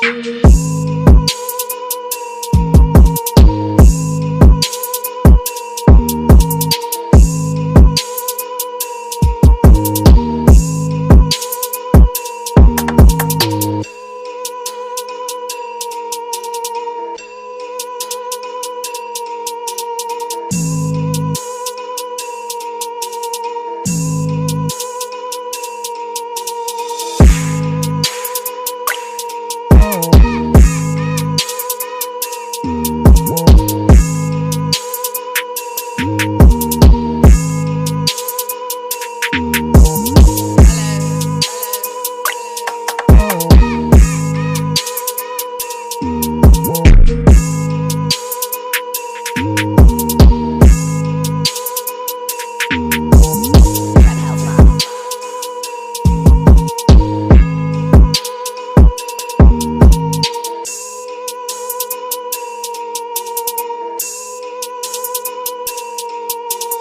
Yeah.